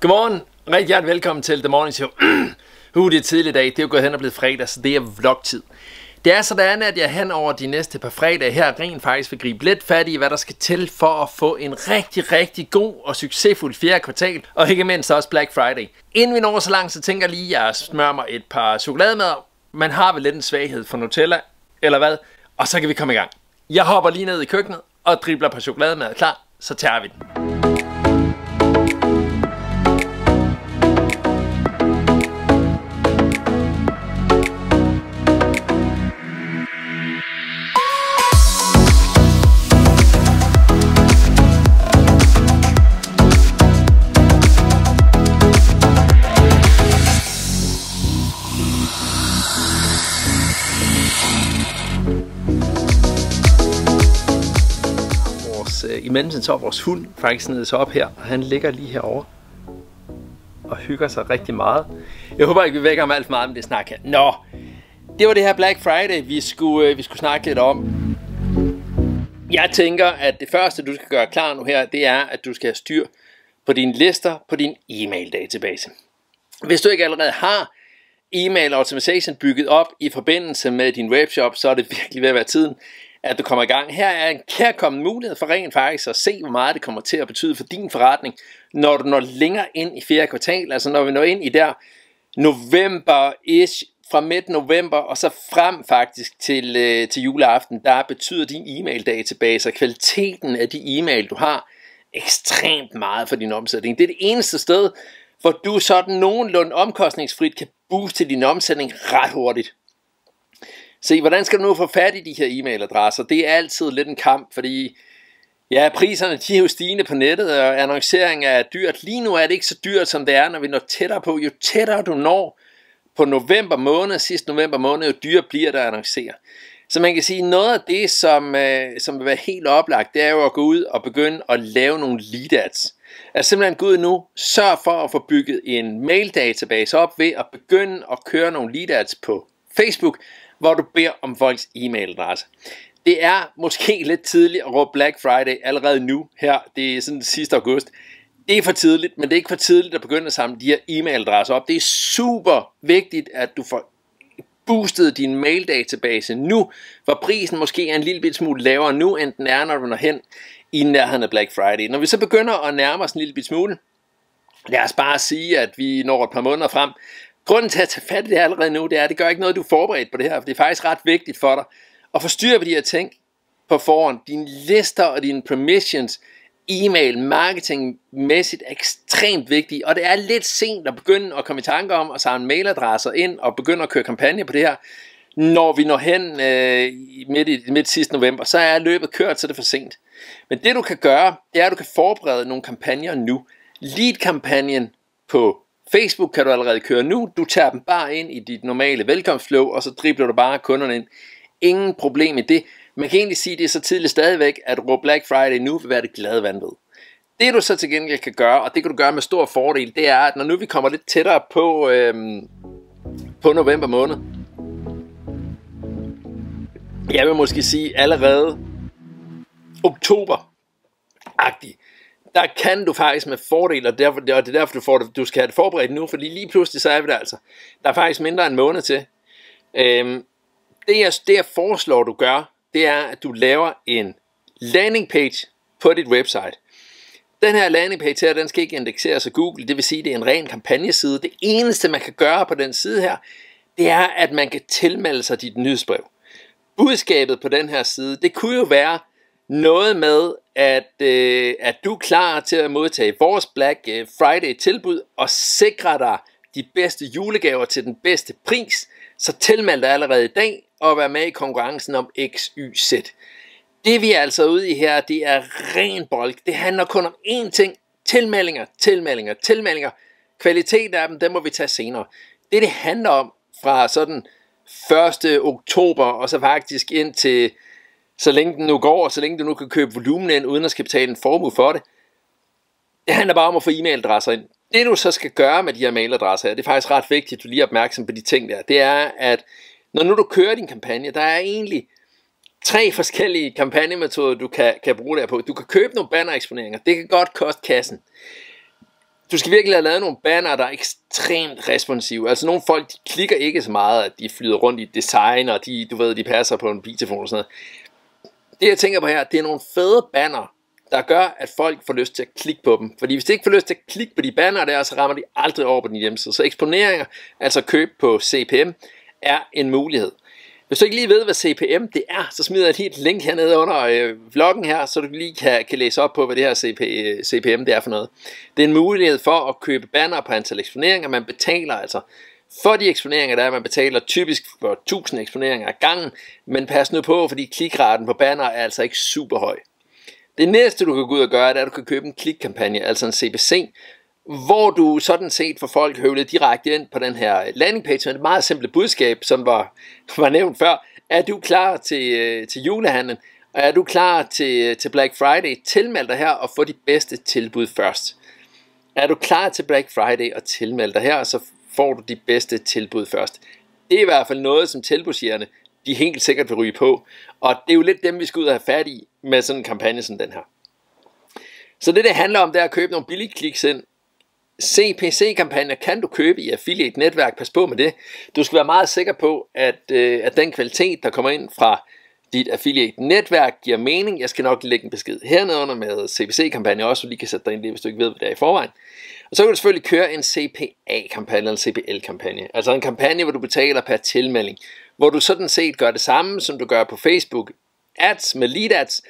Godmorgen, rigtig hjertelig velkommen til The Morning Show. uh, det er tidlig dag, det er jo gået hen og blevet fredag, så det er vlogtid. Det er sådan, at jeg hen over de næste par fredage her rent faktisk vil gribe lidt fat i, hvad der skal til for at få en rigtig, rigtig god og succesfuld fjerde kvartal, og ikke mindst også Black Friday. Inden vi når så langt, så tænker jeg lige, at jeg smører mig et par chokolademad. Man har vel lidt en svaghed for Nutella, eller hvad? Og så kan vi komme i gang. Jeg hopper lige ned i køkkenet og dribler på chokolademad klar, så tager vi den. Mellemtiden så er vores hund faktisk nede så op her, og han ligger lige herovre og hygger sig rigtig meget. Jeg håber ikke, vi vækker ham alt for meget med det snak her. Nå, det var det her Black Friday, vi skulle, øh, vi skulle snakke lidt om. Jeg tænker, at det første, du skal gøre klar nu her, det er, at du skal have styr på dine lister på din e-mail database. Hvis du ikke allerede har e-mail automation bygget op i forbindelse med din webshop, så er det virkelig ved at være tiden at du kommer i gang. Her er en kærkommen mulighed for rent faktisk at se, hvor meget det kommer til at betyde for din forretning, når du når længere ind i fjerde kvartal, altså når vi når ind i der november-ish, fra midt november og så frem faktisk til, øh, til juleaften, der betyder din e-mail-database og kvaliteten af de e-mail, du har, ekstremt meget for din omsætning. Det er det eneste sted, hvor du sådan nogenlunde omkostningsfrit kan booste din omsætning ret hurtigt. Se, hvordan skal du nu få fat i de her e-mailadresser? Det er altid lidt en kamp, fordi ja, priserne de er jo stigende på nettet, og annoncering er dyrt. Lige nu er det ikke så dyrt, som det er, når vi når tættere på. Jo tættere du når på november måned, sidste november måned, jo dyrere bliver der at annoncere. Så man kan sige, noget af det, som, øh, som vil være helt oplagt, det er jo at gå ud og begynde at lave nogle lead ads. Altså simpelthen gå ud nu, sørg for at få bygget en mail database op ved at begynde at køre nogle lead ads på Facebook, hvor du beder om folks e-mailadresse. Det er måske lidt tidligt at råbe Black Friday allerede nu, her, det er sådan sidste august. Det er for tidligt, men det er ikke for tidligt at begynde at samle de her e-mailadresser op. Det er super vigtigt, at du får boostet din maildatabase nu, hvor prisen måske er en lille smule lavere nu, end den er, når du når hen i nærheden af Black Friday. Når vi så begynder at nærme os en lille smule, lad os bare sige, at vi når et par måneder frem, Grunden til at tage fat i det allerede nu, det er, at det gør ikke noget, du er forberedt på det her, for det er faktisk ret vigtigt for dig at få styr på de her ting på forhånd. Dine lister og dine permissions, e-mail, marketingmæssigt ekstremt vigtige, og det er lidt sent at begynde at komme i tanke om at samle mailadresser ind og begynde at køre kampagne på det her. Når vi når hen øh, midt i midt sidste november, så er løbet kørt, så det er for sent. Men det du kan gøre, det er, at du kan forberede nogle kampagner nu. Lead-kampagnen på Facebook kan du allerede køre nu. Du tager dem bare ind i dit normale velkomstflow, og så dribler du bare kunderne ind. Ingen problem i det. Man kan egentlig sige, at det er så tidligt stadigvæk, at råbe Black Friday nu vil være det glade vanvid. Det du så til gengæld kan gøre, og det kan du gøre med stor fordel, det er, at når nu vi kommer lidt tættere på, øhm, på november måned, jeg vil måske sige allerede oktober-agtigt, der kan du faktisk med fordel, og, derfor, og det er derfor, du, får det, du skal have det forberedt nu, fordi lige pludselig så er vi der altså. Der er faktisk mindre end en måned til. Øhm, det, jeg, det jeg foreslår, du gør, det er, at du laver en landing page på dit website. Den her landing page her, den skal ikke indekseres af Google, det vil sige, det er en ren kampagneside. Det eneste, man kan gøre på den side her, det er, at man kan tilmelde sig dit nyhedsbrev. Budskabet på den her side, det kunne jo være, noget med, at, øh, at du er klar til at modtage vores Black øh, Friday tilbud og sikre dig de bedste julegaver til den bedste pris, så tilmeld dig allerede i dag og vær med i konkurrencen om XYZ. Det vi er altså ude i her, det er ren bold. Det handler kun om én ting. Tilmeldinger, tilmeldinger, tilmeldinger. Kvalitet af dem, dem må vi tage senere. Det det handler om fra sådan 1. oktober og så faktisk ind til så længe den nu går, og så længe du nu kan købe volumen ind, uden at skal betale en formue for det. Det handler bare om at få e-mailadresser ind. Det du så skal gøre med de her mailadresser her, det er faktisk ret vigtigt, at du lige er opmærksom på de ting der, det er, at når nu du kører din kampagne, der er egentlig tre forskellige kampagnemetoder, du kan, kan bruge der på. Du kan købe nogle banner-eksponeringer. Det kan godt koste kassen. du skal virkelig have lavet nogle banner, der er ekstremt responsive. Altså nogle folk, de klikker ikke så meget, at de flyder rundt i design, og de, du ved, de passer på en biltelefon og sådan noget. Det jeg tænker på her, det er nogle fede banner, der gør, at folk får lyst til at klikke på dem. Fordi hvis de ikke får lyst til at klikke på de banner der, så rammer de aldrig over på din hjemmeside. Så eksponeringer, altså køb på CPM, er en mulighed. Hvis du ikke lige ved, hvad CPM det er, så smider jeg et helt link hernede under øh, vloggen her, så du lige kan, kan læse op på, hvad det her CP, CPM det er for noget. Det er en mulighed for at købe banner på antal eksponeringer. Man betaler altså for de eksponeringer, der er, man betaler typisk for 1000 eksponeringer ad gangen, men pas nu på, fordi klikraten på banner er altså ikke super høj. Det næste, du kan gå ud og gøre, det er, at du kan købe en klikkampagne, altså en CPC, hvor du sådan set får folk høvlet direkte ind på den her landing page med et meget simpelt budskab, som var, var nævnt før. Er du klar til, øh, til julehandlen? Og er du klar til, øh, til Black Friday? Tilmeld dig her og få de bedste tilbud først. Er du klar til Black Friday og tilmeld dig her, så får du de bedste tilbud først. Det er i hvert fald noget, som tilbudsgiverne de helt sikkert vil ryge på. Og det er jo lidt dem, vi skal ud og have fat i med sådan en kampagne som den her. Så det, det handler om, det er at købe nogle billige kliks ind. CPC-kampagner kan du købe i affiliate-netværk. Pas på med det. Du skal være meget sikker på, at, øh, at den kvalitet, der kommer ind fra dit affiliate-netværk, giver mening. Jeg skal nok lægge en besked hernede under med CPC-kampagne også, så du lige kan sætte dig ind i hvis du ikke ved, hvad det er i forvejen. Og så kan du selvfølgelig køre en CPA-kampagne eller en CPL-kampagne. Altså en kampagne, hvor du betaler per tilmelding. Hvor du sådan set gør det samme, som du gør på Facebook Ads med lead ads.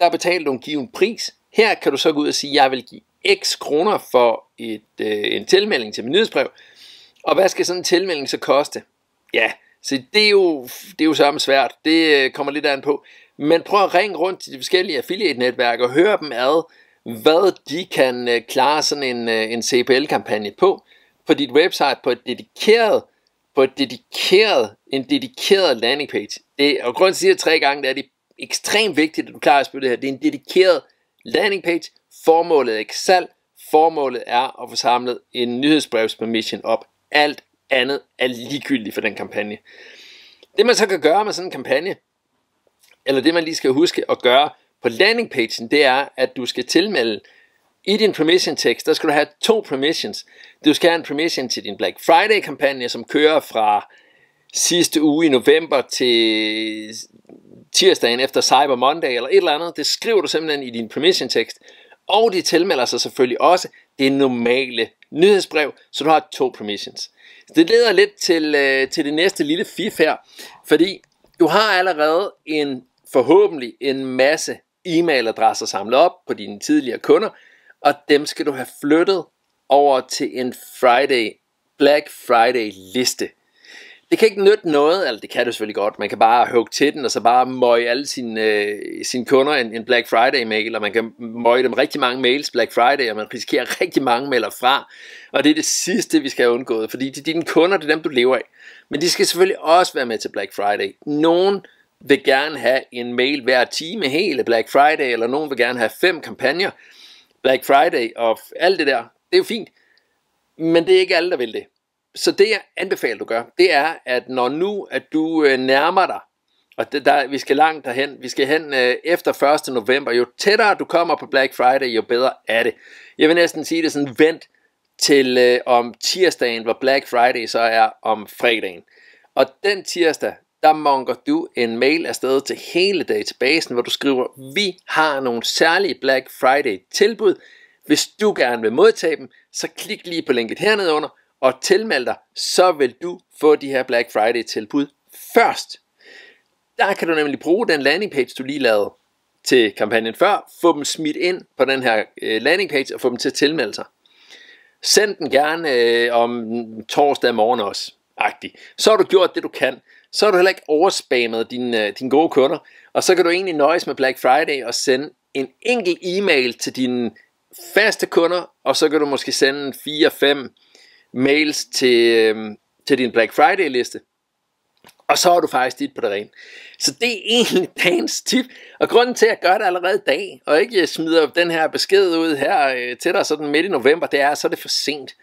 Der betaler du en given pris. Her kan du så gå ud og sige, at jeg vil give x kroner for et, øh, en tilmelding til min nyhedsbrev. Og hvad skal sådan en tilmelding så koste? Ja, så det er jo, det er jo sammen svært. Det øh, kommer lidt an på. Men prøv at ringe rundt til de forskellige affiliate-netværk og høre dem ad, hvad de kan øh, klare sådan en, øh, en CPL-kampagne på, på dit website, på et dedikeret, på et dedikeret, en dedikeret landing page. Det, og grunden til at tre gange, det er, det er ekstremt vigtigt, at du klarer at spille det her. Det er en dedikeret landing page. Formålet er ikke salg. Formålet er at få samlet en nyhedsbrevspermission op. Alt andet er ligegyldigt for den kampagne. Det man så kan gøre med sådan en kampagne, eller det man lige skal huske at gøre på landingpagen, det er, at du skal tilmelde i din permission tekst, der skal du have to permissions. Du skal have en permission til din Black Friday kampagne, som kører fra sidste uge i november til tirsdagen efter Cyber Monday eller et eller andet. Det skriver du simpelthen i din permission tekst. Og de tilmelder sig selvfølgelig også det normale nyhedsbrev, så du har to permissions. Det leder lidt til, øh, til det næste lille fif her, fordi du har allerede en forhåbentlig en masse e-mailadresser samlet op på dine tidligere kunder, og dem skal du have flyttet over til en Friday, Black Friday liste. Det kan ikke nytte noget, eller det kan det selvfølgelig godt, man kan bare hugge til den, og så bare møje alle sine, øh, sine kunder en, en Black Friday mail, og man kan møje dem rigtig mange mails Black Friday, og man risikerer rigtig mange mailer fra, og det er det sidste, vi skal have undgået, fordi det er dine kunder, det er dem, du lever af. Men de skal selvfølgelig også være med til Black Friday. Nogen vil gerne have en mail hver time hele Black Friday, eller nogen vil gerne have fem kampagner Black Friday, og alt det der. Det er jo fint, men det er ikke alle, der vil det så det jeg anbefaler, du gør, det er, at når nu, at du øh, nærmer dig, og det, der, vi skal langt derhen, vi skal hen øh, efter 1. november, jo tættere du kommer på Black Friday, jo bedre er det. Jeg vil næsten sige det sådan, vent til øh, om tirsdagen, hvor Black Friday så er om fredagen. Og den tirsdag, der monker du en mail afsted til hele databasen, hvor du skriver, vi har nogle særlige Black Friday tilbud. Hvis du gerne vil modtage dem, så klik lige på linket hernede under, og tilmeld dig, så vil du få de her Black Friday tilbud først. Der kan du nemlig bruge den landing page, du lige lavede til kampagnen før, få dem smidt ind på den her øh, landing page og få dem til at tilmelde sig. Send den gerne øh, om torsdag morgen også. Agtig. Så har du gjort det, du kan. Så har du heller ikke overspammet dine, øh, dine gode kunder. Og så kan du egentlig nøjes med Black Friday og sende en enkelt e-mail til dine faste kunder, og så kan du måske sende 4-5 mails til, øh, til din Black Friday liste. Og så er du faktisk dit på det rene. Så det er egentlig dagens tip. Og grunden til at gøre det allerede i dag, og ikke øh, smider den her besked ud her til dig sådan midt i november, det er, så er det for sent.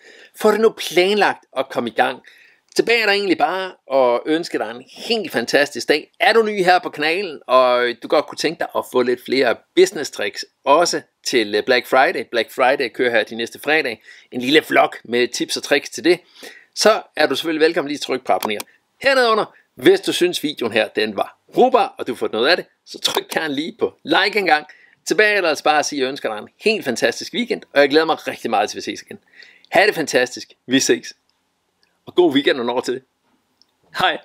Få det nu planlagt at komme i gang. Tilbage er der egentlig bare at ønske dig en helt fantastisk dag. Er du ny her på kanalen, og du godt kunne tænke dig at få lidt flere business tricks, også til øh, Black Friday. Black Friday kører her de næste fredag. En lille vlog med tips og tricks til det. Så er du selvfølgelig velkommen lige at trykke på abonner. Hernede under, hvis du synes videoen her den var brugbar, og du har fået noget af det, så tryk gerne lige på like en gang. Tilbage er der altså bare at sige, at jeg ønsker dig en helt fantastisk weekend, og jeg glæder mig rigtig meget til, at vi ses igen. Ha' det fantastisk. Vi ses og god weekend, når over til. Hej!